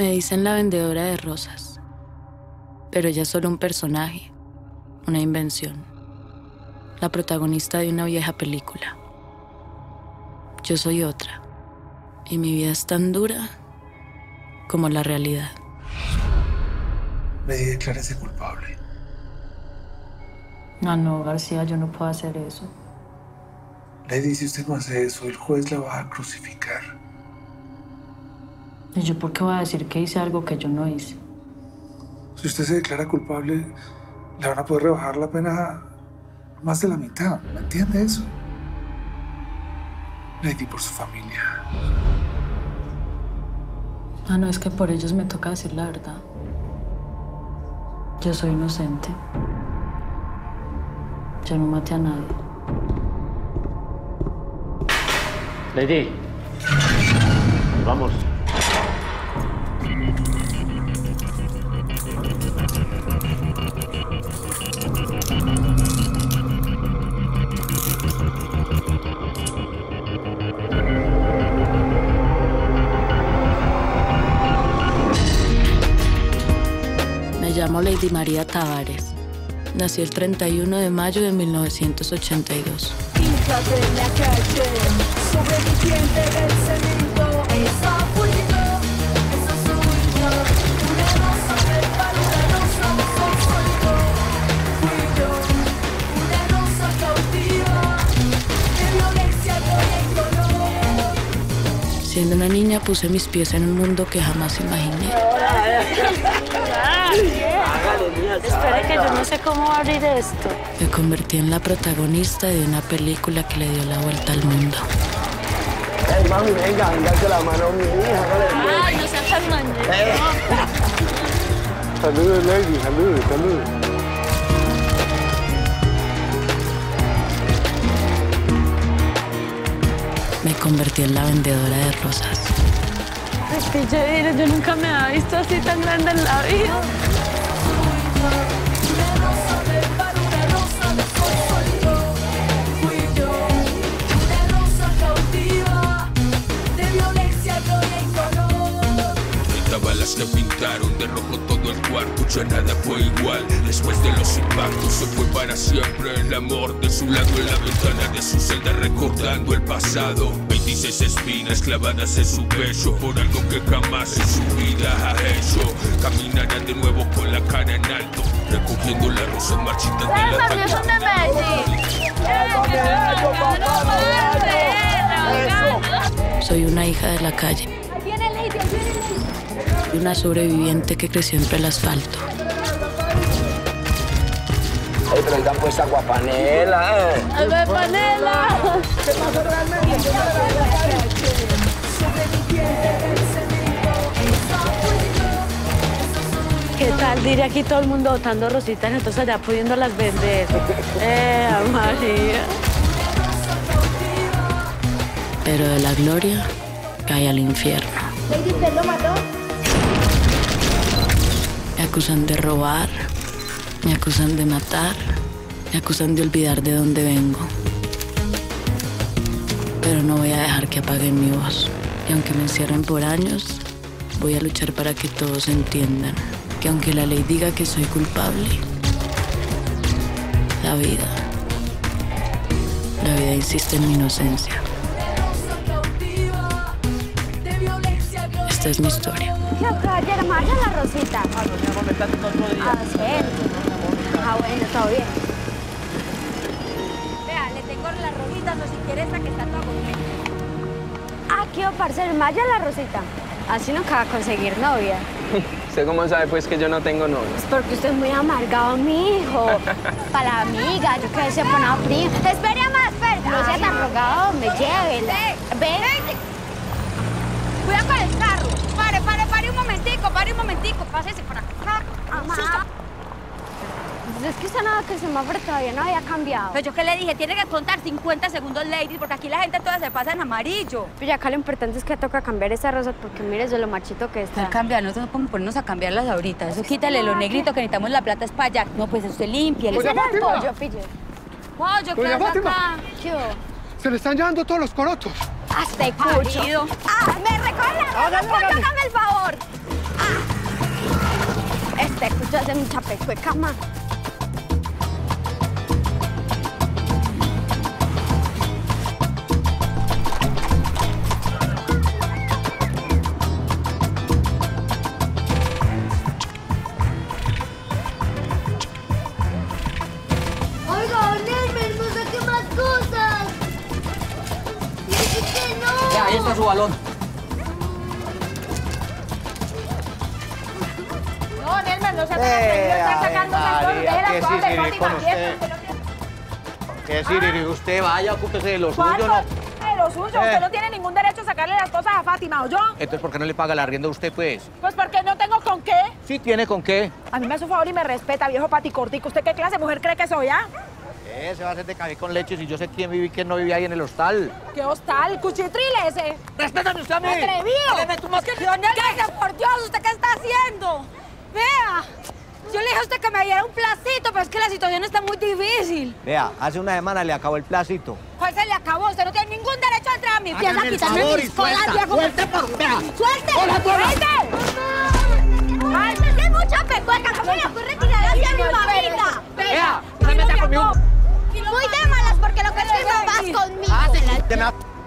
Me dicen la vendedora de rosas, pero ella es solo un personaje, una invención, la protagonista de una vieja película. Yo soy otra, y mi vida es tan dura como la realidad. Me declárese culpable. No, no, García, yo no puedo hacer eso. Lady, si usted no hace eso, el juez la va a crucificar. ¿Y yo por qué voy a decir que hice algo que yo no hice? Si usted se declara culpable, le van a poder rebajar la pena más de la mitad. ¿Me entiende eso? Lady, por su familia. Ah, no, es que por ellos me toca decir la verdad. Yo soy inocente. Yo no maté a nadie. Lady. Vamos. Me llamo Lady María Tavares. Nací el 31 de mayo de 1982. Siendo una niña puse mis pies en un mundo que jamás imaginé. Espere que yo no sé cómo abrir esto. Me convertí en la protagonista de una película que le dio la vuelta al mundo. Hey, mami, venga, venga, la mano a mi hija. Ay, no seas tan mañana. Saludos, lady, saludos, saludos. Me convertí en la vendedora de rosas. Es que yo, yo nunca me había visto así tan grande en la vida. Que pintaron de rojo todo el cuarto, ya nada fue igual. Después de los impactos se fue para siempre el amor de su lado en la ventana de su celda recordando el pasado. 26 espinas clavadas en su pecho por algo que jamás en su vida ha hecho. Caminará de nuevo con la cara en alto, recogiendo las rosas marchitas de la de Messi. Soy una hija de la calle. Y una sobreviviente que creció entre el asfalto. Hey, pero oigan pues aguapanela, eh. ¡Ay, ve, panela! ¿Qué tal? Diría aquí todo el mundo botando rositas, entonces allá pudiéndolas vender. Eh, María. Pero de la gloria cae al infierno. Lady, ¿usted lo mató? Acusan de robar, me acusan de matar, me acusan de olvidar de dónde vengo. Pero no voy a dejar que apaguen mi voz. Y aunque me encierren por años, voy a luchar para que todos entiendan que aunque la ley diga que soy culpable, la vida, la vida insiste en mi inocencia. Esta es mi historia. ¿Me vaya la rosita? Ah, no, mi amor, me estás otro día. Ah, cierto. Ah, bueno, todo bien. Vea, le tengo las rojitas o si quiere esta que está toda bonita. Ah, ¿qué parcero? ¿Me vaya la rosita? Así no acaba de conseguir novia. ¿Usted cómo sabe pues que yo no tengo novio? Es porque usted es muy amargado, mi hijo. Para la amiga, yo que se pone a frío. Espere más, espere. No sea tan rogado, me llévela. Ven. Cuidado con el carro. Pare, pare, pare un pare un momentico. Pásese por acá. Mamá. Es que usted no ve que el semáforo todavía no había cambiado. Pero yo qué le dije, tiene que contar 50 segundos, lady, porque aquí la gente toda se pasa en amarillo. Pero ya acá lo importante es que toca cambiar esa rosa porque mire eso lo machito que está. Cambia, nosotros podemos ponernos a cambiarlas ahorita. Eso quítale lo negrito que necesitamos la plata es para allá. No, pues usted limpia. Era el pollo, pille. Pollo, ¿qué Doña Fátima. Se le están llevando todos los corotos. Hasta cucho. Marido. Ah, me recoge la rosa, pollo, hágame el favor. Este cucho hace mucha pecueca, man. Oiga, No, Nelmer, no se Eh, está sacando las cosas de ¿qué quietas, usted? ¿Qué vaya, ocúpese de lo suyo, ¿Cuánto ¿no? de lo suyo? Eh. Usted no tiene ningún derecho a sacarle las cosas a Fátima, ¿o yo? Entonces, ¿por qué no le paga la arriendo a usted, pues? Pues porque no tengo con qué. Sí tiene con qué. A mí me hace un favor y me respeta, viejo paticortico. ¿Usted qué clase de mujer cree que soy, ah? Eh, se va a hacer de café con leche si yo sé quién vive y quién no vive ahí en el hostal. ¿Qué hostal? ¿Cuchitril ese? ¡Respétame usted a mí! ¡Atrevido! ¿Qué le meto más que ¡Cállese, por Dios! ¿Usted qué está haciendo? Vea, yo le dije a usted que me diera un placito, pero es que la situación está muy difícil. Vea, hace una semana le acabó el placito. ¿Cuál se le acabó? Usted no tiene ningún derecho a entrar a mi pieza a quitarme favor mis cosas, viejo. suelte por- vea. ¡Suelte! Hola, ¡Suelte! ¡Ay, me hace mucha pecueca! ¿Cómo le ocurre tirar hacia mi mamita? Vea, se meta conmigo. Muy de malas porque lo que es que no vas conmigo. Ah,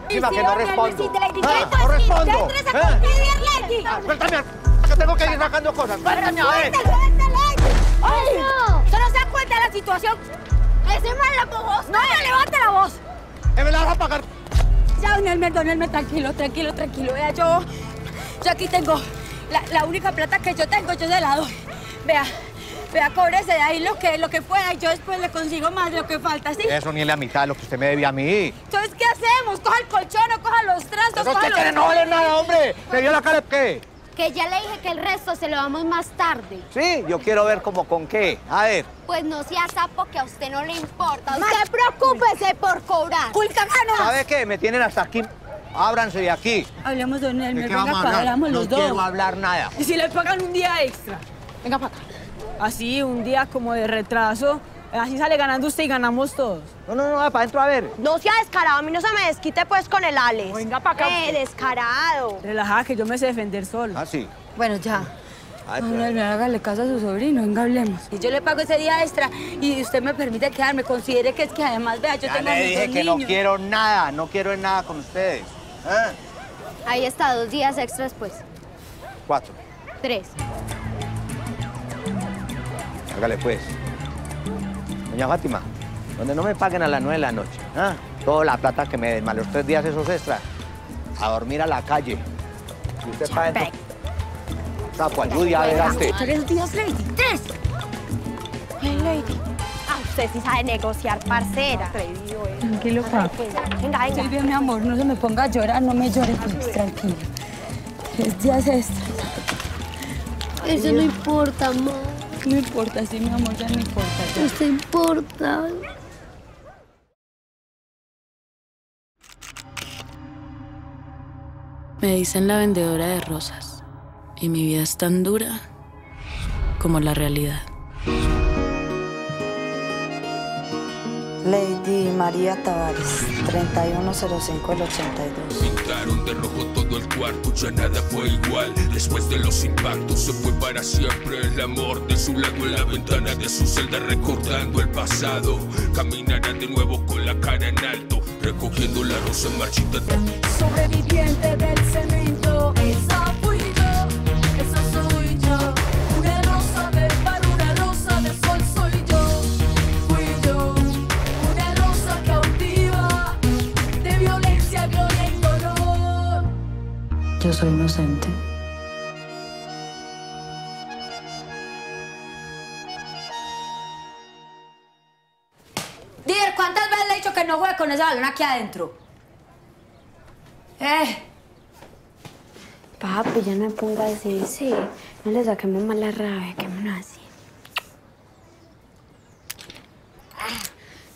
encima que no respondo. Ah, no respondo. ¿Eh? Suéltame, que tengo que ir sacando cosas. Suéltame, a ver. ¡Ay! no! ¿Usted no se da cuenta de la situación? Ese mal la vos. ¡No, no, levante la voz! ¿Que me la vas a pagar? Ya, don Elmer, don Elmer, tranquilo, tranquilo, tranquilo. Vea, yo, yo aquí tengo la, la única plata que yo tengo, yo se la doy. Vea, vea, cóbrese de ahí lo que, lo que pueda y yo después le consigo más de lo que falta, ¿sí? Eso ni es la mitad de lo que usted me debía a mí. Entonces, ¿qué hacemos? Coja el colchón o coja los trastos, ¿Pero coja usted los... quiere no vale nada, hombre? ¿Se vio la cara de qué? Que ya le dije que el resto se lo damos más tarde. Sí, yo quiero ver como con qué. A ver. Pues no sea sapo que a usted no le importa. Usted preocúpese por cobrar. ¡Culcagano! ¿Sabe qué? Me tienen hasta aquí. Ábranse de aquí. Hablemos, don ¿De Elmer, venga para hablamos No los dos. quiero hablar nada. ¿Y si le pagan un día extra? Venga para acá. Así, un día como de retraso. Así sale ganando usted y ganamos todos. No, no, no, para adentro a ver. No sea descarado, a mí no se me desquite pues con el Alex. Venga para acá. Eh, descarado. Relajada, que yo me sé defender solo. Ah, sí. Bueno, ya. Ay, No, pero- no, Elmer, hágale caso a su sobrino, venga, hablemos. Y yo le pago ese día extra y usted me permite quedarme. Considere que es que además, vea, yo Ya tengo le dije que no quiero nada, no quiero nada con ustedes. ¿Ah? Ahí está, dos días extras pues. Cuatro. Tres. Hágale pues. Doña Fátima, donde no me paguen a las nueve de la noche, ¿ah? toda la plata que me den, más los tres días esos extras, a dormir a la calle. Y usted para adentro. Sapo, ayude a ver antes. Tres días, Lady, tres. Hey, lady. Ah, usted sí sabe negociar, parcera. Eh. Tranquilo, pa. Venga, venga. Estoy bien, mi amor, no se me ponga a llorar, no me llore, pues, tranquilo. Tres días extra. Eso no importa, mamá. No importa, sí, mi amor, ya no importa. ya. Eso importa. Me dicen la vendedora de rosas y mi vida es tan dura como la realidad. Lady María Tavares, 3105 el 82. Pintaron de rojo todo el cuarto, ya nada fue igual. Después de los impactos se fue para siempre el amor de su lado en la ventana de su celda recordando el pasado. Caminará de nuevo con la cara en alto, recogiendo la rosa marchita. Sobreviviente del cemento, esa Yo soy inocente. Líder, ¿cuántas veces le he dicho que no juegue con ese balón aquí adentro? Eh, Papi, ya no me ponga así, sí. No le saquemos más la rabia, que menos así.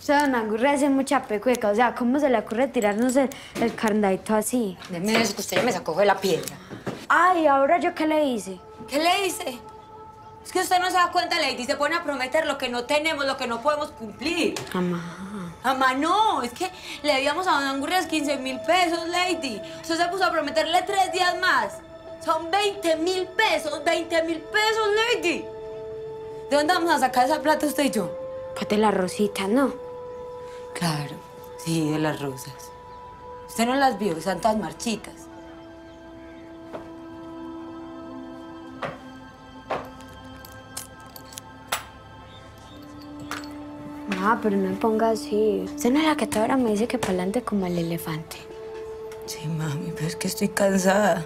Sea, don Angurria hace mucha pecueca. O sea, ¿cómo se le ocurre tirarnos el, el candadito así? deme eso que usted ya me sacó de la piedra. Ay, ¿ahora yo qué le hice? ¿Qué le hice? Es que usted no se da cuenta, Lady, se pone a prometer lo que no tenemos, lo que no podemos cumplir. Mamá. Mamá, no, es que le debíamos a Don Angurrias 15 mil pesos, Lady. Usted se puso a prometerle tres días más. Son 20 mil pesos, 20 mil pesos, Lady. ¿De dónde vamos a sacar esa plata usted y yo? Pues de la rosita, ¿no? Claro, sí, de las rosas. Usted no las vio, están todas marchitas. Ah, pero no me ponga así. Usted no es la que toda hora me dice que para adelante como el elefante. Sí, mami, pero es que estoy cansada.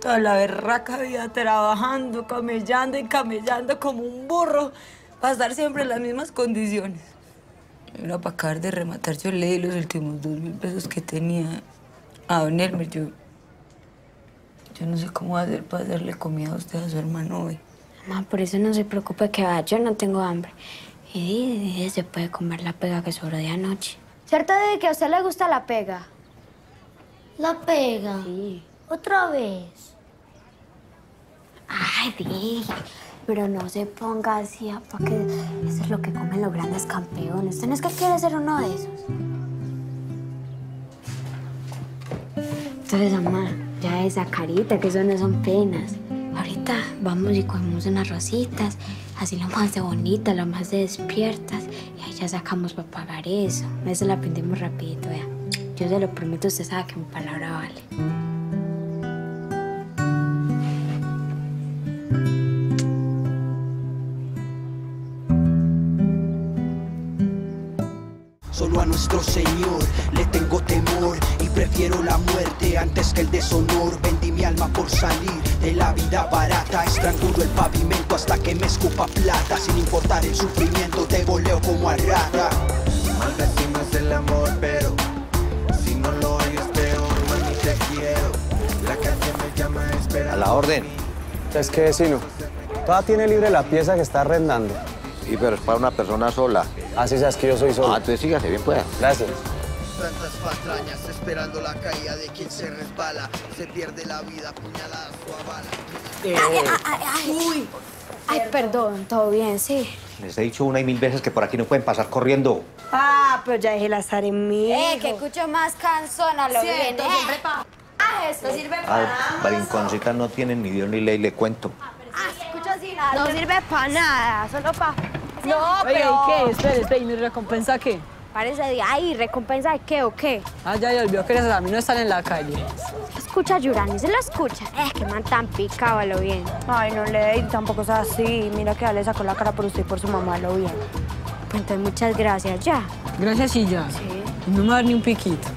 Toda la berraca vida trabajando, camellando y camellando como un burro para estar siempre en las mismas condiciones. Y Una para acabar de rematar, yo le di los últimos dos mil pesos que tenía a don Elmer. Yo, yo no sé cómo hacer para darle comida a usted a su hermano hoy. Mamá, por eso no se preocupe que va, yo no tengo hambre. Y Didi se puede comer la pega que sobró de anoche. ¿Cierto de que a usted le gusta la pega? ¿La pega? Sí. ¿Otra vez? Ay, Didi, pero no se ponga así, porque eso es lo que comen los grandes campeones. ¿Usted no es que quiere ser uno de esos? Entonces, mamá, ya esa carita, que eso no son penas. Ahorita vamos y comemos unas rositas, así lo más de bonita, lo más de despiertas, y ahí ya sacamos para pagar eso. Eso lo aprendimos rapidito, vea. Yo se lo prometo, usted sabe que mi palabra vale. Antes que el deshonor. Vendí mi alma por salir de la vida barata. Estrangulo el pavimento hasta que me escupa plata. Sin importar el sufrimiento, te voleo como a rata. Mal vecino es el amor, pero si no lo hay es peor, mami, te quiero. La calle me llama a esperar. A la orden. Es que, vecino, toda tiene libre la pieza que está arrendando. Sí, pero es para una persona sola. Así sabes que yo soy solo. Ah, entonces sígase, bien pueda. Gracias. Tantas patrañas esperando la caída de quien se resbala. Se pierde la vida, puñaladas o a bala. Ay, ay, uy. Ay, perdón, todo bien, sí. Les he dicho una y mil veces que por aquí no pueden pasar corriendo. Ah, pero ya déjela estar en mí. Eh, que escucho más cansona lo bien, eh. sirve pa- Ah, esto sirve Ah, brinconcitas no tienen ni Dios ni ley, le cuento. Escucho así, no sirve para nada, solo para... No, pero... ¿y qué? Espere, espere, ¿y mi recompensa qué? Parece de, ay, ¿recompensa de qué o qué? Ah, ya, ya olvidó que esas a mí no están en la calle. Escucha a Yurani, se lo escucha. Eh, que man tan picado a lo bien. Ay, no le tampoco es así. Mira que ya le sacó la cara por usted y por su mamá, lo bien. Pues entonces, muchas gracias, ya. Gracias y ya. Sí. No me va a dar ni un piquito.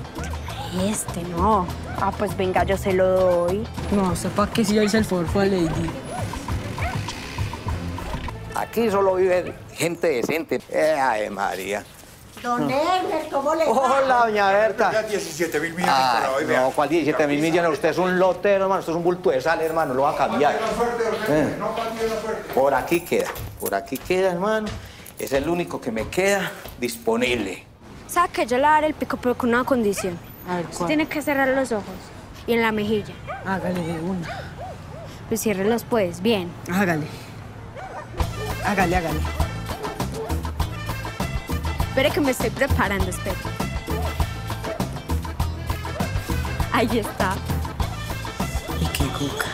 Este, no. Ah, pues venga, yo se lo doy. No, sepa que si yo hice el favor fue a Lady. Aquí solo vive gente decente. Eh, ay, María. Don Herbert, ¿cómo le va? Hola, doña Berta. Ya 17 mil millones Ah, para hoy, no. ¿cuál 17 mil millones? Usted es un lotero, hermano. Usted es un bulto de sal, hermano. Lo va a cambiar. Eh. Por aquí queda. Por aquí queda, hermano. Es el único que me queda disponible. ¿Sabes que yo le daré el pico, pero con una condición? A ver, Usted ¿cuál? tiene que cerrar los ojos. Y en la mejilla. Hágale de una. Pues ciérrelos, pues, bien. Hágale. Hágale, hágale. Espere que me estoy preparando, espere. Ahí está. Y qué cuca.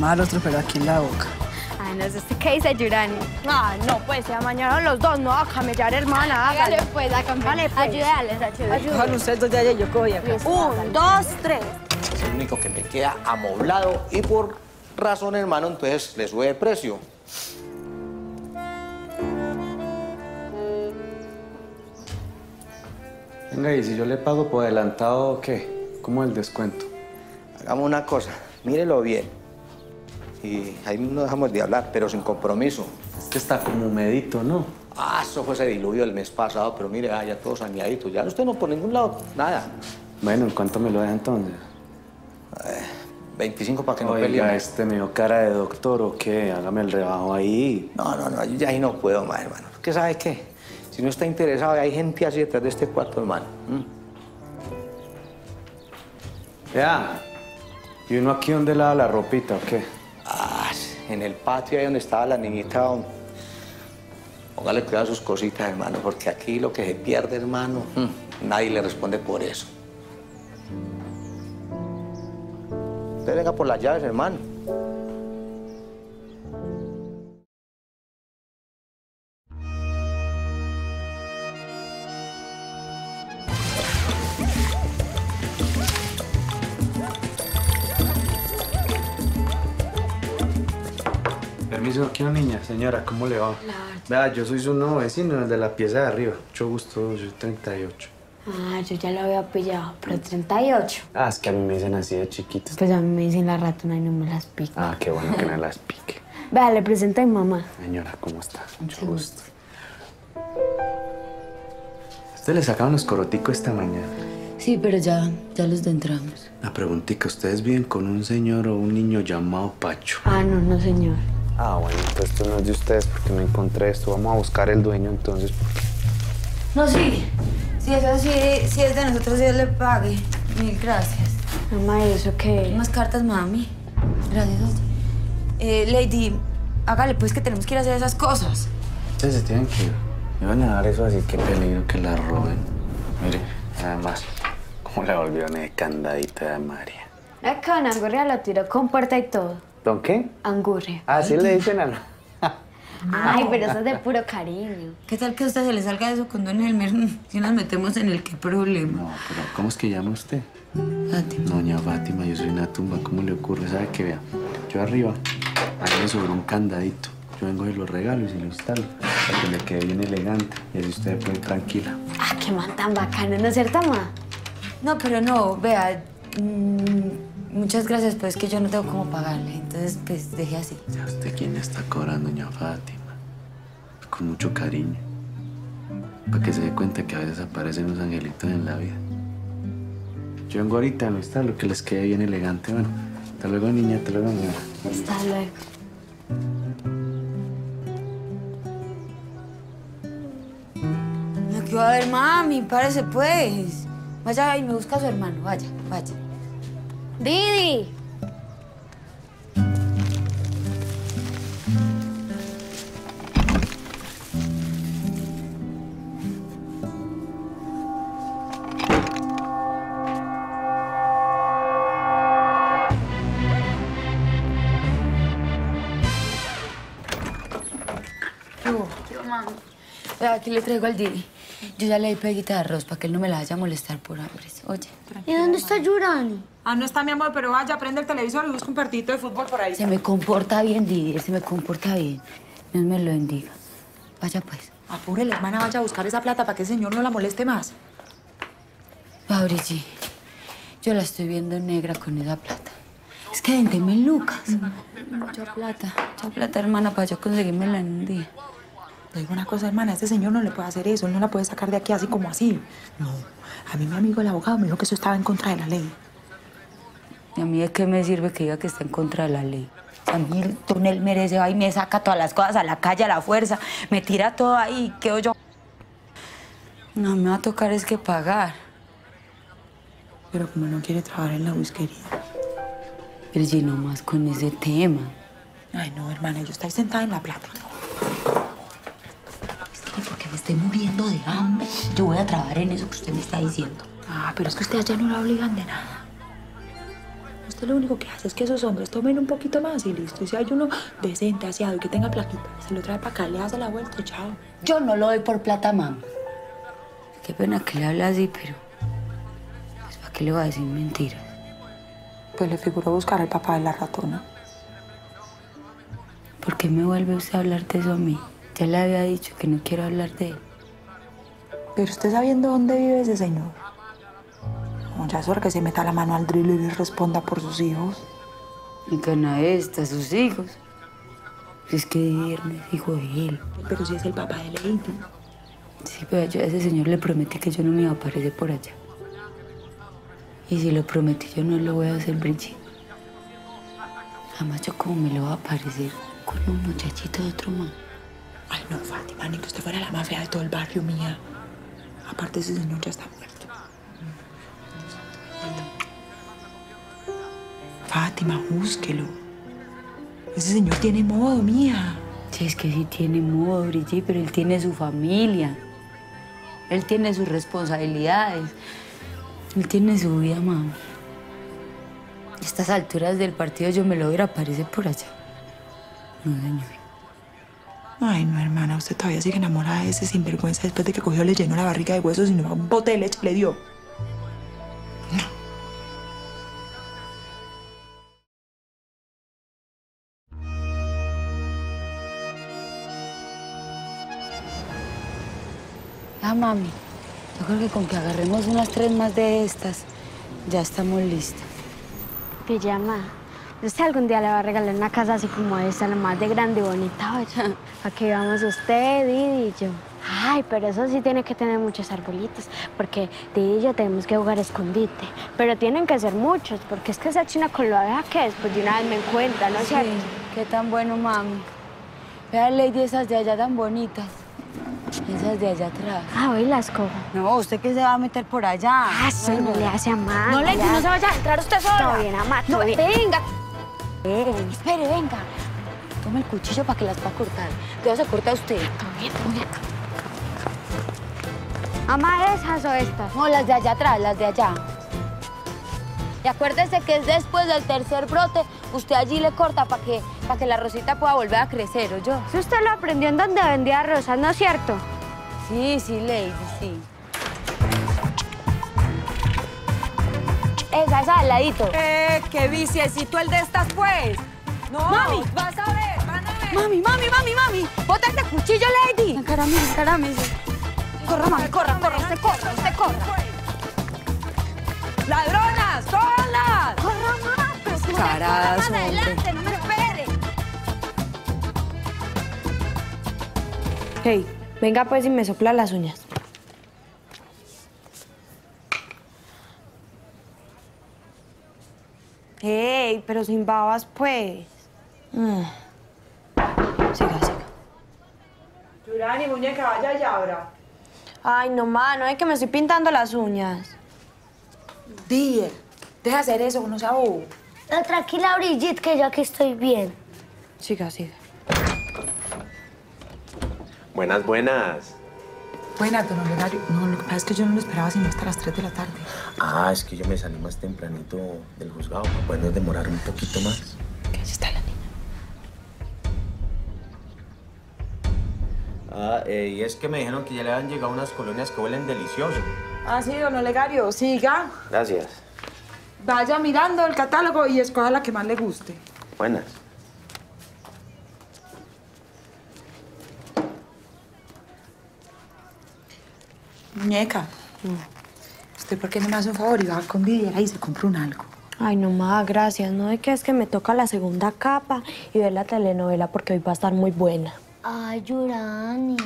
Mal otro, pero aquí en la boca. Ay, no sé qué dice Yurani. Ah, no, pues se amañaron los dos, no a camellar, hermana. Hágale, pues, hágame. Dale, pues. Ayúdales, ayúdales. Ojalá ustedes dos de allá yo cojo y acá. Un, dos, tres. Es el único que me queda amoblado y por razón, hermano, entonces le sube de precio. Venga, y si yo le pago por adelantado, ¿qué? ¿Cómo el descuento? Hagamos una cosa, mírelo bien. Y ahí no dejamos de hablar, pero sin compromiso. Es que está como humedito, ¿no? Ah, eso fue ese diluvio del mes pasado, pero mire, ah, ya todos saneaditos. Ya usted no por ningún lado, nada. Bueno, ¿en cuánto me lo deja entonces? 25 para que no Oiga, peleen. este me dio cara de doctor o qué, hágame el rebajo ahí. No, no, no, yo ya ahí no puedo más, hermano. ¿Qué sabe qué? Si no está interesado, hay gente así detrás de este cuarto, hermano. ¿Mm? Ya. ¿Y uno aquí dónde lava la ropita o qué? Ah, en el patio ahí donde estaba la niñita. Póngale cuidado a sus cositas, hermano, porque aquí lo que se pierde, hermano, mm, nadie le responde por eso. Usted venga por las llaves, hermano. Permiso, ¿qué niña? Señora, ¿cómo le va? Vea, yo soy su nuevo vecino, el de la pieza de arriba. Mucho gusto, yo soy 38. Ah, yo ya lo había pillado, pero 38. Ah, es que a mí me dicen así de chiquitos. Pues a mí me dicen la ratona y no me las pico. Ah, qué bueno que no las pique. Vea, le presento a mi mamá. Señora, ¿cómo está? Mucho gusto. Usted le sacaron los coroticos esta mañana. Sí, pero ya, ya los entramos. Una preguntita, ¿ustedes viven con un señor o un niño llamado Pacho? Ah, no, no, señor. Ah, bueno, pues esto no es de ustedes porque no encontré esto. Vamos a buscar el dueño entonces. No, sí. Si eso sí, si es de nosotros, Dios le pague. Mil gracias. Mamá, ¿y eso qué? Unas cartas, mami. Gracias. Eh, Lady, hágale pues que tenemos que ir a hacer esas cosas. Ustedes se tienen que ir. Me van a dar eso así, qué peligro que la roben. Mire, además, ¿cómo le volvieron el candadito de María? Acá en Angurria lo tiró con puerta y todo. ¿Don qué? Angurria. Así le dicen a... Ay, pero eso es de puro cariño. ¿Qué tal que a usted se le salga eso con Don Elmer? Si nos metemos en el qué problema. No, pero ¿cómo es que llama usted? Fátima. Doña Fátima, yo soy una tumba. ¿Cómo le ocurre? ¿Sabe qué? Vea, yo arriba, ahí sobre un candadito. Yo vengo de los regalos y lo instalo para que le quede bien elegante. Y así usted puede ir tranquila. Ah, qué man tan bacano, ¿no es cierto, mamá? No, pero no, vea. mm, muchas gracias, pues es que yo no tengo cómo pagarle. Entonces, pues deje así. ¿Ya usted quién está cobrando, doña Fátima? Con mucho cariño. Para que se dé cuenta que a veces aparecen unos angelitos en la vida. Yo vengo ahorita a está lo que les quede bien elegante. Bueno, hasta luego, niña. Hasta luego, niña. Hasta luego. No, ¿qué va a ver, mami? Párese, pues. Vaya y me busca a su hermano. Vaya, vaya. Didi. ¿Qué hubo? Vea, aquí le traigo al Didi. Yo ya le di peguita de arroz para que él no me la vaya a molestar por hambre. Oye. ¿Y dónde está Yurani? Ah, no está mi amor, pero vaya, prende el televisor y busca un partidito de fútbol por ahí. Se me comporta bien, Didi. Se me comporta bien. Dios me lo bendiga. Vaya, pues. Apure, la hermana, vaya a buscar esa plata para que el señor no la moleste más. Fabrici, yo la estoy viendo negra con esa plata. Es que 20 mil lucas. Mucha plata, mucha plata, hermana, para yo conseguírmela en un día. Le digo una cosa, hermana, este señor no le puede hacer eso, él no la puede sacar de aquí así como así. No, a mí mi amigo el abogado me dijo que eso estaba en contra de la ley. ¿Y a mí de qué me sirve que diga que está en contra de la ley? A mí el túnel merece, y me saca todas las cosas a la calle a la fuerza, me tira todo ahí, quedo yo. No, me va a tocar es que pagar. Pero como no quiere trabajar en la whiskería. Virgi, no más con ese tema. Ay, no, hermana, yo estoy sentada en la plata. Estoy muriendo de hambre. Yo voy a trabajar en eso que usted me está diciendo. Ah, pero es que usted allá no la obligan de nada. Usted lo único que hace es que esos hombres tomen un poquito más y listo. Y si hay uno decente, aseado y que tenga plaquita, se lo trae para acá, le hace la vuelta y chao. Yo no lo doy por plata, mamá. Qué pena que le hable así, pero... Pues, ¿para qué le voy a decir mentiras? Pues le figuró buscar al papá de la ratona. ¿Por qué me vuelve usted a hablar de eso a mí? Ya le había dicho que no quiero hablar de él. Pero usted sabiendo dónde vive ese señor. No, ya es hora que se meta la mano al drill y le responda por sus hijos. Y esta, sus hijos. Es que Didier es hijo de él. Pero si es el papá de Lady. Sí, pero yo a ese señor le prometí que yo no me iba a aparecer por allá. Y si lo prometí, yo no lo voy a hacer, Brigitte. Además, yo como me lo voy a aparecer con un muchachito de otro man. Ay, no, Fátima, ni que usted fuera la más fea de todo el barrio, mía. Aparte, ese señor ya está muerto. Fátima, búsquelo. Ese señor tiene modo, mía. Sí, es que sí tiene modo, Brigitte, pero él tiene su familia. Él tiene sus responsabilidades. Él tiene su vida, mamá. A estas alturas del partido yo me lo aparecer por allá. No, señor. Ay, no, hermana, usted todavía sigue enamorada de ese sinvergüenza después de que cogió, le llenó la barriga de huesos y no un bote de leche le dio. Ah, mami, yo creo que con que agarremos unas tres más de estas, ya estamos listas. Pijama. Usted algún día le va a regalar una casa así como esta, la más de grande y bonita, oye. Que vamos usted, Didi y yo. Ay, pero eso sí tiene que tener muchos arbolitos, porque Didi y yo tenemos que jugar escondite. Pero tienen que ser muchos, porque es que esa china con lo abeja que es, pues de una vez me encuentra, ¿no es Sí, cierto? qué tan bueno, mami. Vea, Lady, esas de allá tan bonitas. Esas de allá atrás. Ah, hoy las cojo. No, ¿usted qué se va a meter por allá? Ah, eso no le hace a Amanda. No, Lady, no se vaya a entrar usted sola. Todo bien, Amanda, No, venga. Espere, venga. Tome el cuchillo para que las pueda cortar. ¿Qué se corta usted? Todo bien, todo bien. Ama, ¿esas o estas? No, las de allá atrás, las de allá. Y acuérdese que es después del tercer brote, usted allí le corta para que, para que la rosita pueda volver a crecer, ¿o yo? Eso usted lo aprendió en donde vendía rosas, ¿no es cierto? Sí, sí, Lady, sí. Esa, esa, al ladito. Eh, qué viciecito el de estas, pues. No, Mami. vas a ver, van a ver. Mami, mami, mami, mami. Bota este cuchillo, Lady. Encarame, encarame. Corra, mami, corra, corra, usted corra, usted corra. ¡Ladronas! ¡Cójanlas! ¡Corra más! Pero si más adelante, no me espere. Hey, venga pues y me sopla las uñas. Hey, pero sin babas, pues. Mm. Siga, siga. Yurani, muñeca, vaya y abra. Ay, no, mano, es que me estoy pintando las uñas. Díaz, deja hacer eso, no sea bobo. No, tranquila, Brigitte, que yo aquí estoy bien. Siga, siga. Buenas, buenas. Buena, don Olegario. No, lo que pasa es que yo no lo esperaba sino hasta las 3 de la tarde. Ah, es que yo me salí más tempranito del juzgado para podernos demorar un poquito más. Que ahí está la niña. Ah, eh, y es que me dijeron que ya le habían llegado unas colonias que huelen delicioso. Ah, sí, don Olegario, siga. Gracias. Vaya mirando el catálogo y escoja la que más le guste. Buenas. Muñeca, ¿usted por qué no me hace un favor y va con Viviera y se compra un algo? Ay, no más, gracias. No es que es que me toca la segunda capa y ver la telenovela porque hoy va a estar muy buena. Ay, Yurani.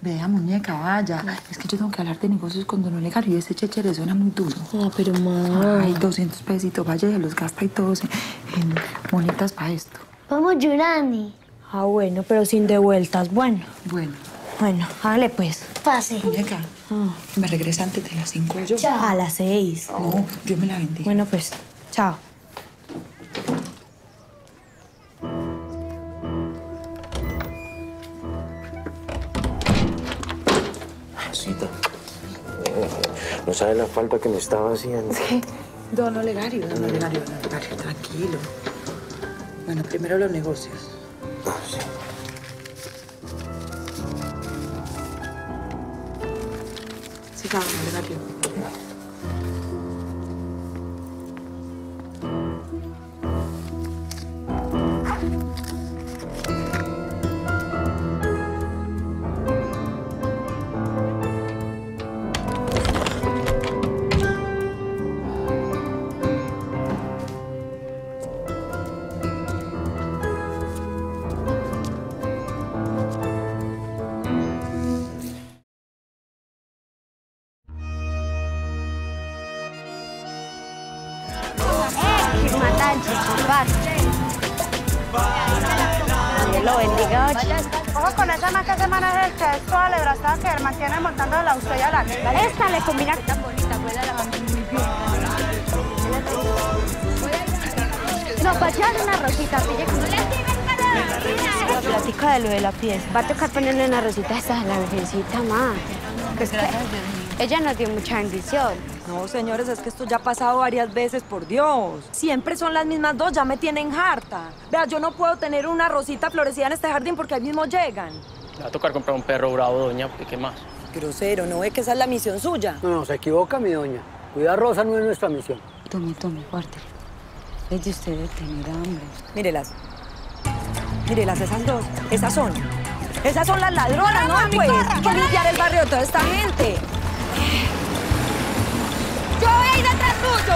Vea, muñeca, vaya. Es que yo tengo que hablar de negocios con don Olegario y ese cheche le suena muy duro. Ah, pero ma. Ay, 200 pesitos, vaya y se los gasta y todos en, en bonitas para esto. Vamos, Yurani. Ah, bueno, pero sin devueltas. Bueno, Bueno, bueno, hágale pues. Pase. muñeca, me regresa antes de las 5 yo. A las seis. No, Dios me la bendiga. Bueno, pues, chao. Rosita. No sabe la falta que me estaba haciendo. Don Olegario, don Olegario, don Olegario, tranquilo. Bueno, primero los negocios. Ah, sí. Siga, don Olegario. Eh, Esta le combina Tan bonita, puede la No, para llevar una rosita, pille como le La platica de lo de la pieza. Va a tocar ponerle una rosita esta a la virgencita más. Es que ella nos dio mucha bendición. No, señores, es que esto ya ha pasado varias veces, por Dios. Siempre son las mismas dos, ya me tienen harta. Vea, yo no puedo tener una rosita florecida en este jardín porque ahí mismo llegan. Le va a tocar comprar un perro bravo, doña, porque qué más. Grosero, ¿no ve que esa es la misión suya? No, no, se equivoca, mi doña. Cuidar rosa no es nuestra misión. Tome, tome, guárdelo. Es de usted de tener hambre. Mírelas. Mírelas, esas dos. Esas son. Esas son las ladronas, ¿no? Pues, hay que limpiar el barrio de toda esta gente. Yo voy a ir detrás tuyo.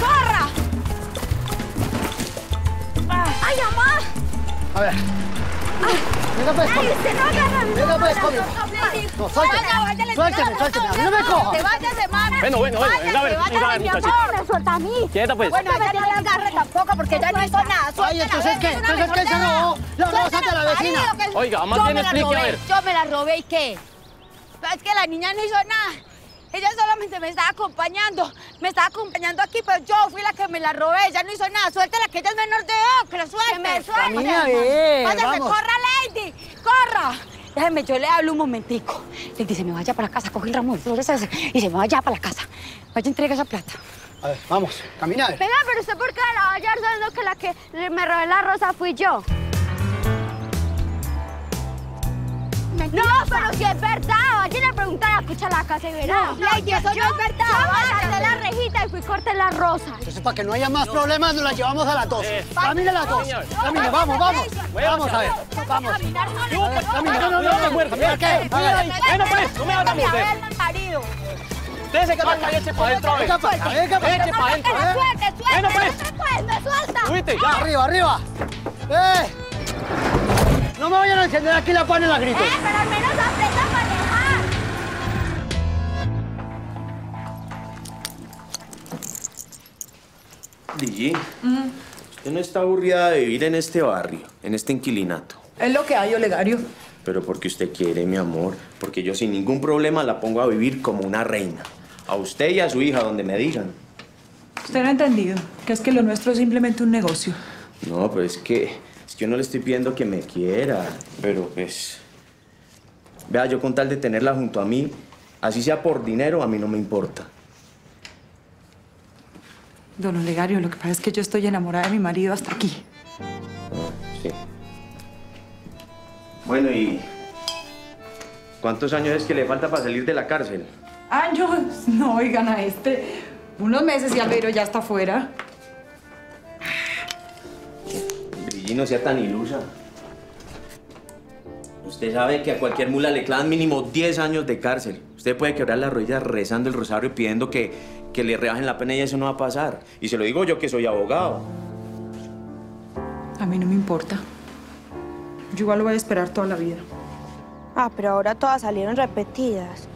¡Corra! ¡Ay, mamá! A ver. Venga pues, ¡Ay, usted no agarra mi Venga pues, conmigo. no, No, suélteme. Suélteme, no, suélteme. A mí no, no me no, coja. Te vayas de mano. Bueno, bueno, bueno, venga a ver, venga a ver, me suelta a mí. Quieta, pues. Bueno, ella no la agarre tampoco porque ella no hizo nada. Ay, entonces, ¿qué? Entonces, ¿qué se edad. robó? La rosa de la vecina. Oiga, más Yo bien me la explique, a robé, ver. Yo me la robé y qué. Es que la niña no hizo nada. Ella solamente me estaba acompañando. Me estaba acompañando aquí, pero yo fui la que me la robé. Ella no hizo nada. Suéltela, que ella es menor de edad. Que la suelte. Que me suelte. Camina, ve, Váyase, vamos. corra, Lady. Corra. Déjeme, yo le hablo un momentico. Le dice, me vaya para la casa, coge el ramo de flores ese y se me vaya para la casa. Vaya, entrega esa plata. A ver, vamos. Camina. Venga, pero usted por qué la va a hallar sabiendo que la que me robé la rosa fui yo. No, pero si es verdad, vayan a preguntar a Cucha la casa y verá. No, Lady, eso no yo, es verdad, Yo váyase. agarré la rejita y fui corté la rosa. Entonces, para que no haya más problemas, nos las llevamos a las dos. Eh. Camine las dos. Camine, vamos, vamos. Vamos a ver. Vamos. A caminar sola. A ver, camine. No, no, no. muerta, Mira mira. qué. Bueno, pues, no me haga Déjame a ver al marido. Usted se queda y eche para adentro. Venga para acá, venga para para adentro. Me suelte, suelte. pues. Pues, me suelta. Subite, ya. Arriba, arriba. ¡Eh! No me vayan a encender aquí la pan en la grito. Eh, pero al menos Ligi, usted no está aburrida de vivir en este barrio, en este inquilinato. Es lo que hay, Olegario. Pero porque usted quiere, mi amor. Porque yo sin ningún problema la pongo a vivir como una reina. A usted y a su hija, donde me digan. Usted no ha entendido que es que lo nuestro es simplemente un negocio. No, pues es que, es que yo no le estoy pidiendo que me quiera. Pero pues... Vea, yo con tal de tenerla junto a mí, así sea por dinero, a mí no me importa. Don Olegario, lo que pasa es que yo estoy enamorada de mi marido hasta aquí. Sí. Bueno, ¿y cuántos años es que le falta para salir de la cárcel? Años, no oigan a este. Unos meses y Albeiro ya está afuera. Brigitte, no sea tan ilusa. Usted sabe que a cualquier mula le clavan mínimo 10 años de cárcel. Usted puede quebrar las rodillas rezando el rosario y pidiendo que, que le rebajen la pena y eso no va a pasar. Y se lo digo yo que soy abogado. A mí no me importa. Yo igual lo voy a esperar toda la vida. Ah, pero ahora todas salieron repetidas.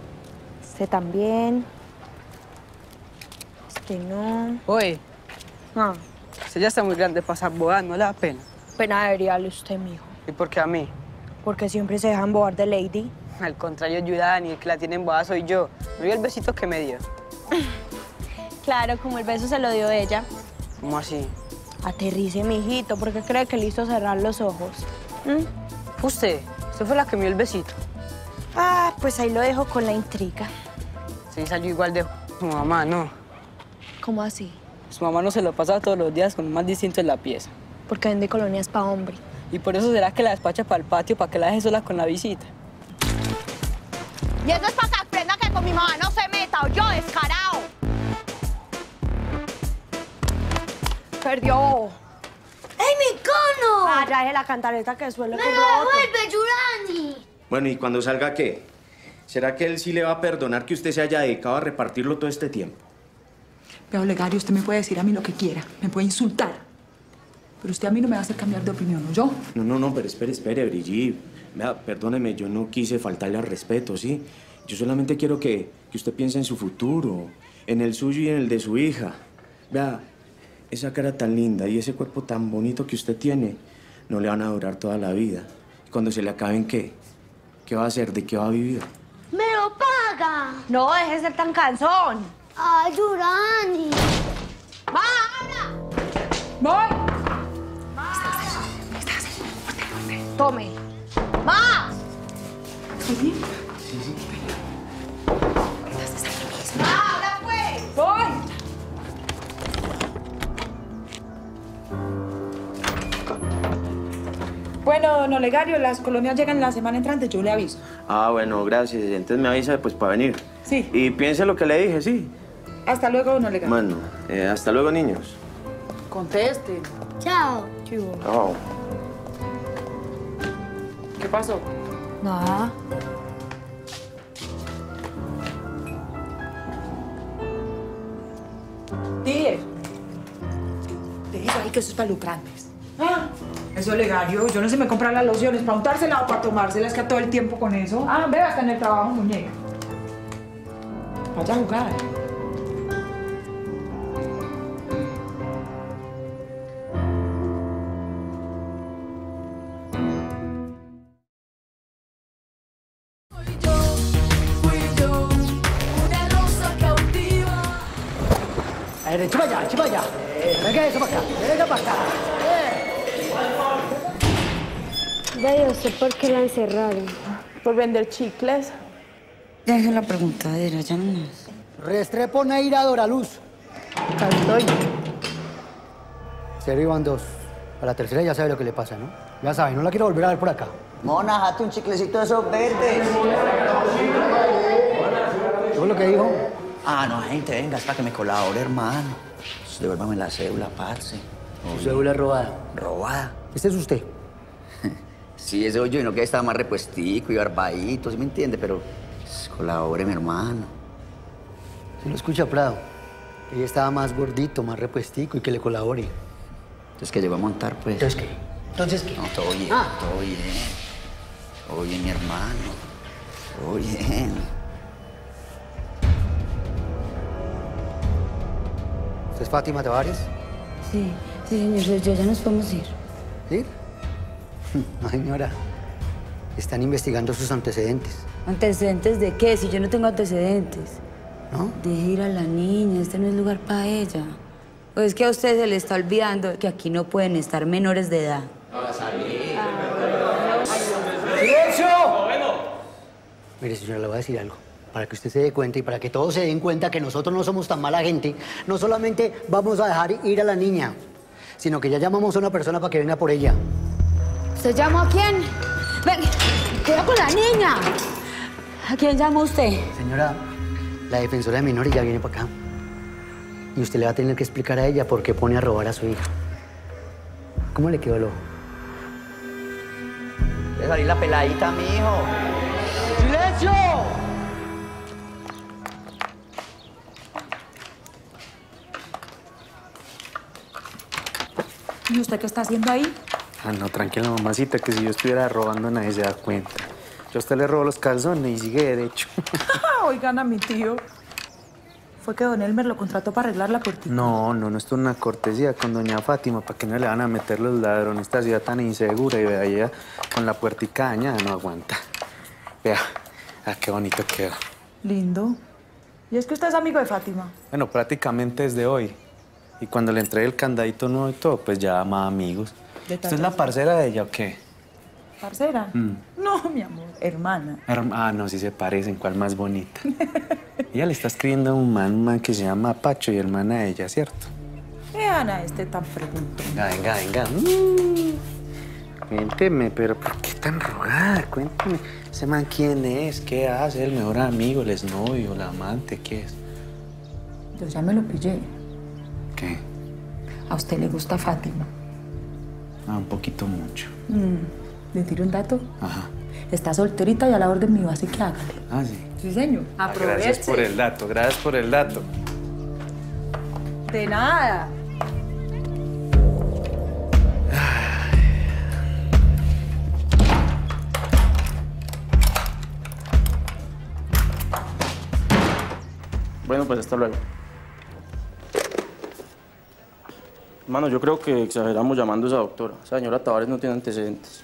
Este también. Este no. Oye, Ah, usted ya está muy grande para estar boda, no le da pena. pena debería darle usted, mijo. ¿Y por qué a mí? Porque siempre se dejan bobar de Lady. Al contrario, yo y Dani, el que la tiene en boda soy yo. ¿No vio el besito que me dio? Claro, como el beso se lo dio ella. ¿Cómo así? Aterrice, mijito, porque cree que le hizo cerrar los ojos. ¿Mm? Usted, usted fue la que me dio el besito. Ah, pues ahí lo dejo con la intriga. Sí, salió igual de su mamá, ¿no? ¿Cómo así? Su mamá no se lo pasa todos los días con un más distinto en la pieza. Porque vende colonias pa' hombre. Y por eso será que la despacha para el patio para que la deje sola con la visita. Y eso es para que aprenda que con mi mamá no se meta, o yo descarado. Perdió. ¡Ey, mi cono! Ah, traje la cantareta que suele ¡Me lo devuelve, Yurani! Bueno, ¿y cuando salga qué? ¿Será que él sí le va a perdonar que usted se haya dedicado a repartirlo todo este tiempo? Vea, Olegario, usted me puede decir a mí lo que quiera. Me puede insultar. Pero usted a mí no me va a hacer cambiar de opinión, ¿no? Yo. No, no, no, pero espere, espere, Brigitte. Vea, perdóneme, yo no quise faltarle al respeto, ¿sí? Yo solamente quiero que, que usted piense en su futuro, en el suyo y en el de su hija. Vea, esa cara tan linda y ese cuerpo tan bonito que usted tiene no le van a durar toda la vida. Cuando se le acaben, ¿qué? ¿Qué va a hacer? ¿De qué va a vivir? ¡Me lo paga! No, deje de ser tan cansón. ¡Ay, Yurani! ¡Voy! Tome. ¡Más! ¡Habla, Bueno, don Olegario, las colonias llegan la semana entrante, yo le aviso. Ah, bueno, gracias. Entonces me avisa pues para venir. Sí. Y piense lo que le dije, sí. Hasta luego, don Olegario. Bueno, eh, hasta luego, niños. Conteste. Chao. Chao. ¿Qué pasó? Nada. Dile. Eso ahí que eso es para los grandes. Ah, eso es legario. Yo no sé me comprar las lociones para untárselas o para tomárselas, que a todo el tiempo con eso. Ah, ve hasta en el trabajo, muñeca. Vaya a jugar. Encerraron? Por vender chicles. Deje la preguntadera, ya no más. Restrepo Neira Doraluz. Acá estoy. Y van dos. A la tercera ya sabe lo que le pasa, ¿no? Ya sabe, no la quiero volver a ver por acá. Mona, jate un chiclecito de esos verdes. ¿Qué fue lo que dijo? Ah, no, gente, venga, para que me colabore, hermano. Devuélvame la cédula, parce. Su cédula robada. ¿Robada? Este es usted. Sí, ese soy yo, y no que estaba más repuestico y barbadito, ¿sí me entiende? Pero pues, colabore, mi hermano. Si lo escucha, Prado. Ella estaba más gordito, más repuestico y que le colabore. Entonces, que llegó a montar, pues. ¿Entonces qué? ¿Entonces qué? No, todo bien, Ah. todo bien. Todo bien, mi hermano. Todo bien. ¿Usted es Fátima Tavares? Sí, sí, señor, ya nos podemos ir. ¿Sí? No, señora. Están investigando sus antecedentes. ¿Antecedentes de qué? Si yo no tengo antecedentes. ¿No? Deje ir a la niña, este no es lugar para ella. O es que a usted se le está olvidando que aquí no pueden estar menores de edad. ¡Silencio! Mire, señora, le voy a decir algo. Para que usted se dé cuenta y para que todos se den cuenta que nosotros no somos tan mala gente, no solamente vamos a dejar ir a la niña, sino que ya llamamos a una persona para que venga por ella. ¿Usted llamó a quién? Ven, cuidado con la niña. ¿A quién llamó usted? Señora, la defensora de menores ya viene para acá. Y usted le va a tener que explicar a ella por qué pone a robar a su hija. ¿Cómo le quedó el ojo? Debe salir la peladita, mijo. ¡Silencio! ¿Y usted qué está haciendo ahí? Ah, no, tranquila, mamacita, que si yo estuviera robando nadie se da cuenta. Yo a usted le robo los calzones y sigue derecho. Oigan a mi tío. Fue que don Elmer lo contrató para arreglar la puertita. No, no, no, esto es una cortesía con doña Fátima, para que no le van a meter los ladrones esta ciudad tan insegura y vea ella con la puertica dañada, no aguanta. Vea, ah, qué bonito quedó. Lindo. Y es que usted es amigo de Fátima. Bueno, prácticamente desde hoy. Y cuando le entregué el candadito nuevo y todo, pues ya más amigos. ¿Usted es la parcera de ella o qué? ¿Parcera? Mm. No, mi amor, hermana. Herm- Ah, no, sí se parecen, ¿cuál más bonita? ella le está escribiendo a un man, un man que se llama Pacho y hermana de ella, ¿cierto? Vean a este tan pregunto. Venga, venga, venga. Mm. Cuénteme, pero ¿por qué tan rogada? Cuénteme. ¿Ese man quién es? ¿Qué hace? ¿El mejor amigo, el exnovio, el amante? ¿Qué es? Yo ya me lo pillé. ¿Qué? A usted le gusta Fátima. Ah, un poquito mucho. Mm, ¿Le tiro un dato? Ajá. Está solterita y a la orden mío, así que hágale. Ah, sí. Sí, señor. Ah, gracias por el dato, gracias por el dato. De nada. Bueno, pues hasta luego. Mano, yo creo que exageramos llamando a esa doctora. Esa señora Tavares no tiene antecedentes.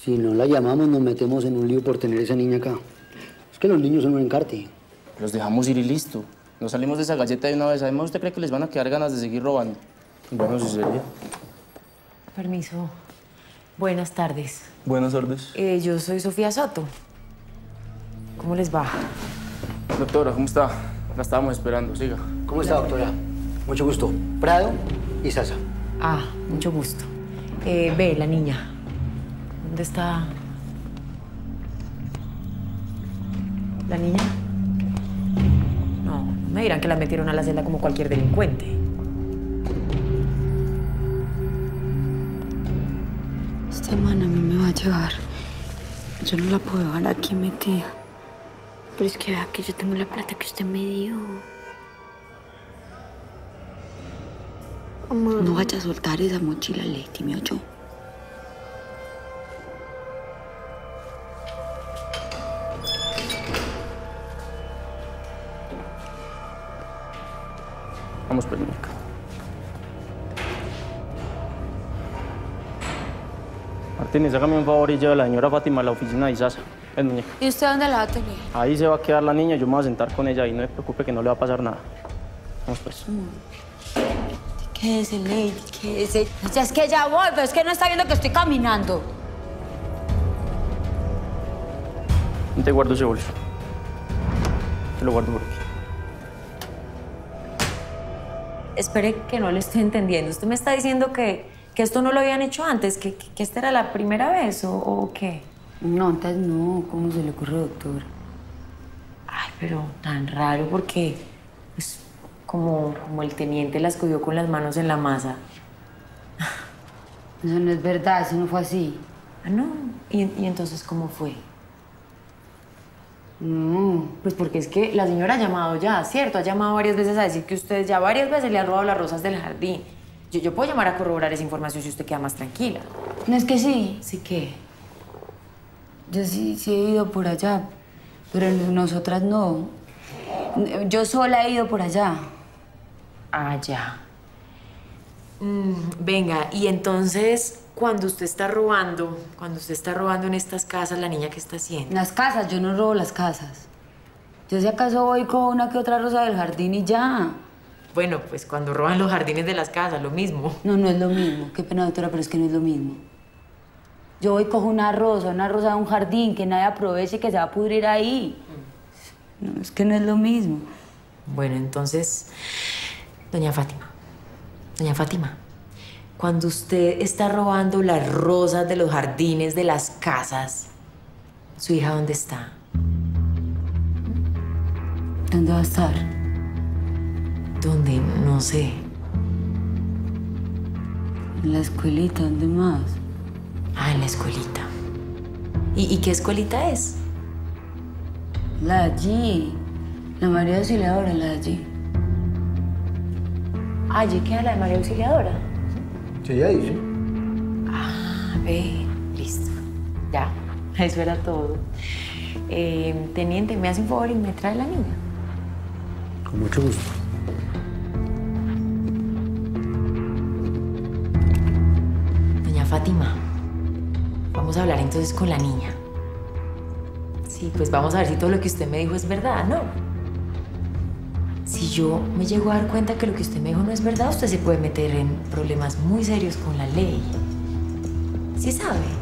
Si no la llamamos, nos metemos en un lío por tener esa niña acá. Es que los niños son un encarte. Los dejamos ir y listo. Nos salimos de esa galleta de una vez. Además, ¿usted cree que les van a quedar ganas de seguir robando? Bueno, sí sería. Permiso. Buenas tardes. Buenas tardes. Eh, yo soy Sofía Soto. ¿Cómo les va? Doctora, ¿cómo está? La estábamos esperando, siga. ¿Cómo está, doctora? Mucho gusto. Prado y Sasa. Ah, mucho gusto. Eh, ve, la niña. ¿Dónde está? ¿La niña? No, no me dirán que la metieron a la celda como cualquier delincuente. Este man a mí me va a a llevar. Yo no la puedo dejar aquí metida. Pero es que vea que yo tengo la plata que usted me dio. No vaya a soltar esa mochila, Leti, ¿me oyó? Vamos pues, muñeca. Martínez, hágame un favor y lleva a la señora Fátima a la oficina de Isasa. Ven, muñeca. ¿Y usted dónde la va a tener? Ahí se va a quedar la niña, yo me voy a sentar con ella y no se preocupe que no le va a pasar nada. Vamos pues. Quédese, Lady, quédese. Ya es que ya voy, pero es que no está viendo que estoy caminando. No te guardo ese bolso. Te lo guardo por aquí. Espere que no le estoy entendiendo. ¿Usted me está diciendo que, que esto no lo habían hecho antes? ¿Que, que, que esta era la primera vez o, o qué? No, antes no. ¿Cómo se le ocurre, doctor? Ay, pero tan raro porque, pues, como, como el teniente las cogió con las manos en la masa. Eso no es verdad, eso no fue así. Ah, no. ¿Y, y entonces cómo fue? No. Pues porque es que la señora ha llamado ya, ¿cierto? Ha llamado varias veces a decir que usted ya varias veces le han robado las rosas del jardín. Yo, yo puedo llamar a corroborar esa información si usted queda más tranquila. No es que sí. ¿Sí qué? Yo sí, sí he ido por allá, pero nosotras no. Yo sola he ido por allá. Ah, ya. Mm, venga, y entonces, cuando usted está robando, cuando usted está robando en estas casas, la niña, ¿qué está haciendo? Las casas, yo no robo las casas. Yo si acaso voy con una que otra rosa del jardín y ya. Bueno, pues cuando roban los jardines de las casas, lo mismo. No, no es lo mismo. Qué pena, doctora, pero es que no es lo mismo. Yo voy cojo una rosa, una rosa de un jardín que nadie aproveche y que se va a pudrir ahí. No, es que no es lo mismo. Bueno, entonces, doña Fátima, doña Fátima, cuando usted está robando las rosas de los jardines de las casas, ¿su hija dónde está? ¿Dónde va a estar? ¿Dónde? No sé. En la escuelita, ¿dónde más? Ah, en la escuelita. ¿Y, y qué escuelita es? La allí. La María Auxiliadora, la de allí. Allí queda la de María Auxiliadora. Sí, ella dice. Ah, ve, listo. Ya, eso era todo. Eh, teniente, ¿me hace un favor y me trae la niña? Con mucho gusto. Doña Fátima, vamos a hablar entonces con la niña. Sí, pues vamos a ver si todo lo que usted me dijo es verdad, ¿no? Si yo me llego a dar cuenta que lo que usted me dijo no es verdad, usted se puede meter en problemas muy serios con la ley. ¿Sí sabe?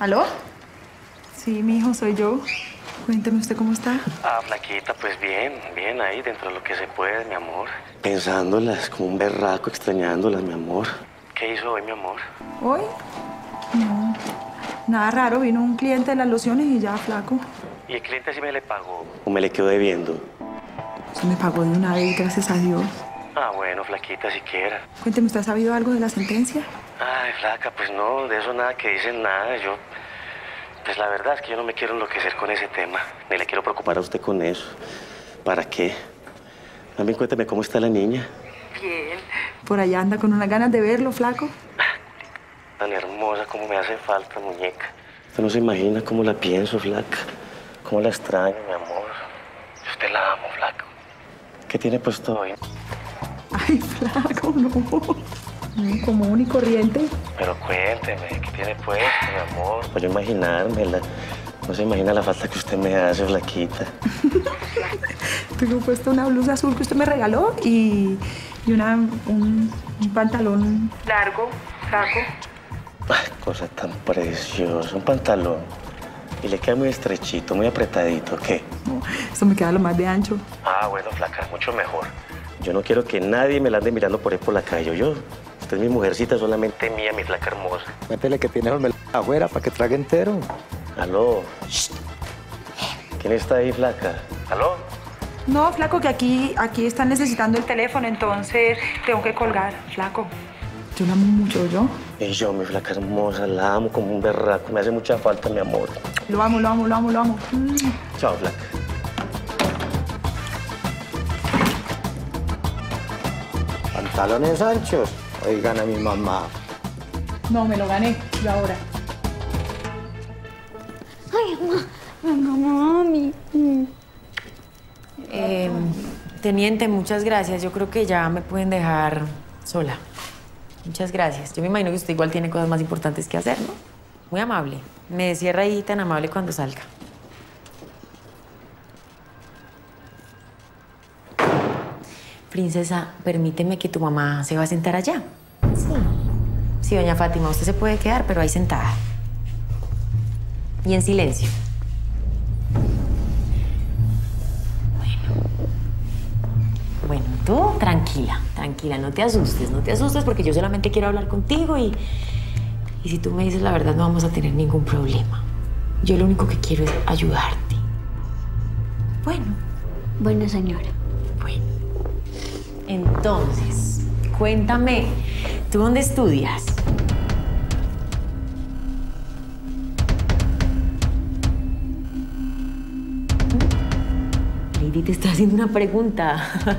¿Aló? Sí, mi hijo, soy yo. Cuénteme usted cómo está. Ah, flaquita, pues bien, bien ahí, dentro de lo que se puede, mi amor. Pensándolas como un berraco, extrañándolas, mi amor. ¿Qué hizo hoy, mi amor? ¿Hoy? No. Nada raro, vino un cliente de las lociones y ya, flaco. ¿Y el cliente sí me le pagó? ¿O me le quedó debiendo? Se me pagó de una vez, gracias a Dios. Ah, bueno, flaquita, siquiera. Cuénteme, ¿usted ha sabido algo de la sentencia? Ay, flaca, pues no, de eso nada que dicen nada. Yo, pues la verdad es que yo no me quiero enloquecer con ese tema. Ni le quiero preocupar a usted con eso. ¿Para qué? También cuéntame cómo está la niña. Bien. Por allá anda con unas ganas de verlo, flaco. Tan hermosa como me hace falta, muñeca. Usted no se imagina cómo la pienso, flaca. Cómo la extraño, mi amor. Yo usted la amo, flaco. ¿Qué tiene puesto hoy? Ay, flaco, no. No, Común y corriente. Pero cuénteme, ¿qué tiene puesto, mi amor? Yo imaginármela. No se imagina la falta que usted me hace, flaquita. Tengo puesto una blusa azul que usted me regaló y, y una, un, un pantalón largo, flaco. Ay, cosa tan preciosa. Un pantalón. Y le queda muy estrechito, muy apretadito, ¿qué? Esto me queda lo más de ancho. Ah, bueno, flaca, mucho mejor. Yo no quiero que nadie me la ande mirando por ahí por la calle, yo. Usted es mi mujercita, solamente mía, mi flaca hermosa. Métele que tiene el afuera para que trague entero. Aló. Shh. ¿Quién está ahí, flaca? ¿Aló? No, flaco, que aquí, aquí están necesitando el teléfono, entonces tengo que colgar, flaco. Yo la amo mucho, yo. Y yo, mi flaca hermosa, la amo como un berraco. Me hace mucha falta, mi amor. Lo amo, lo amo, lo amo, lo amo. Mm. Chao, flaca. Pantalones anchos. Oigan a mi mamá. No, me lo gané. Y ahora. Ay, mamá, mami. Eh, teniente, muchas gracias. Yo creo que ya me pueden dejar sola. Muchas gracias. Yo me imagino que usted igual tiene cosas más importantes que hacer, ¿no? Muy amable. Me cierra ahí tan amable cuando salga. Princesa, permíteme que tu mamá se va a sentar allá. Sí. Sí, doña Fátima, usted se puede quedar, pero ahí sentada. Y en silencio. Bueno, tú tranquila, tranquila, no te asustes, no te asustes porque yo solamente quiero hablar contigo y, y si tú me dices la verdad no vamos a tener ningún problema. Yo lo único que quiero es ayudarte. Bueno. Bueno, señora. Bueno. Entonces, cuéntame, ¿tú dónde estudias? Lady, te estoy haciendo una pregunta.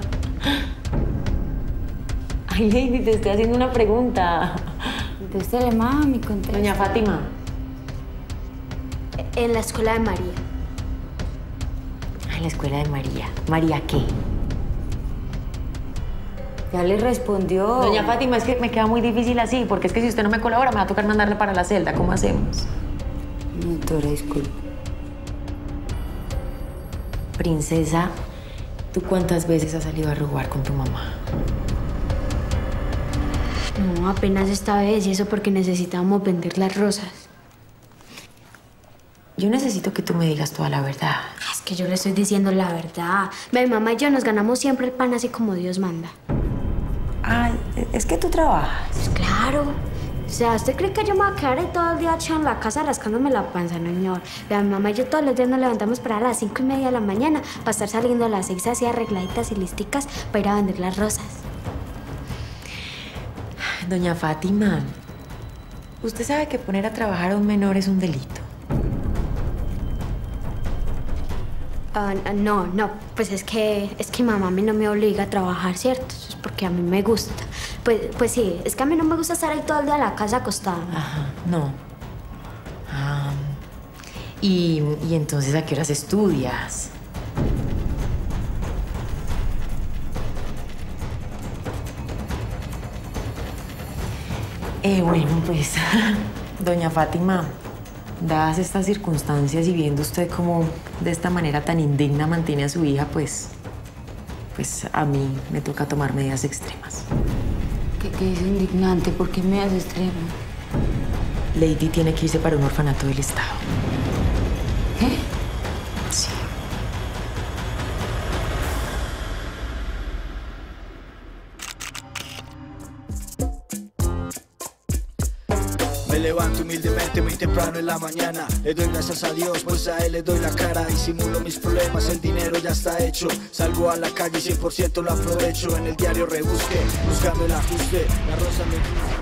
Ay, Lady, te estoy haciendo una pregunta. Contéstele, mami, contéstele. Doña Fátima. En la escuela de María. En la escuela de María. ¿María qué? Ya le respondió. Doña Fátima, es que me queda muy difícil así, porque es que si usted no me colabora, me va a tocar mandarle para la celda. ¿Cómo hacemos? Doctora, disculpe. Princesa, ¿tú cuántas veces has salido a robar con tu mamá? No, apenas esta vez, y eso porque necesitábamos vender las rosas. Yo necesito que tú me digas toda la verdad. Es que yo le estoy diciendo la verdad. Mi mamá y yo nos ganamos siempre el pan así como Dios manda. Ay, es que tú trabajas. Pues claro. O sea, ¿usted cree que yo me voy a quedar ahí todo el día echado en la casa rascándome la panza, no, señor? Vea, mi mamá y yo todos los días nos levantamos para las cinco y media de la mañana para estar saliendo a las seis así arregladitas y listicas para ir a vender las rosas. Doña Fátima, usted sabe que poner a trabajar a un menor es un delito. Ah, no, no, pues es que es que mamá a mí no me obliga a trabajar, ¿cierto? Porque a mí me gusta. Pues, pues sí, es que a mí no me gusta estar ahí todo el día en la casa acostada. Ajá, no. Ah, y, y entonces, ¿a qué horas estudias? Eh, bueno, pues, doña Fátima, dadas estas circunstancias y viendo usted cómo de esta manera tan indigna mantiene a su hija, pues, pues a mí me toca tomar medidas extremas. ¿Qué, qué es indignante? ¿Por qué me hace extremo? Lady tiene que irse para un orfanato del Estado. ¿Qué? Sí. La mañana. Le doy gracias a Dios, pues a Él le doy la cara. Disimulo mis problemas, el dinero ya está hecho. Salgo a la calle y 100% lo aprovecho. En el diario rebusque, buscando el ajuste. La rosa me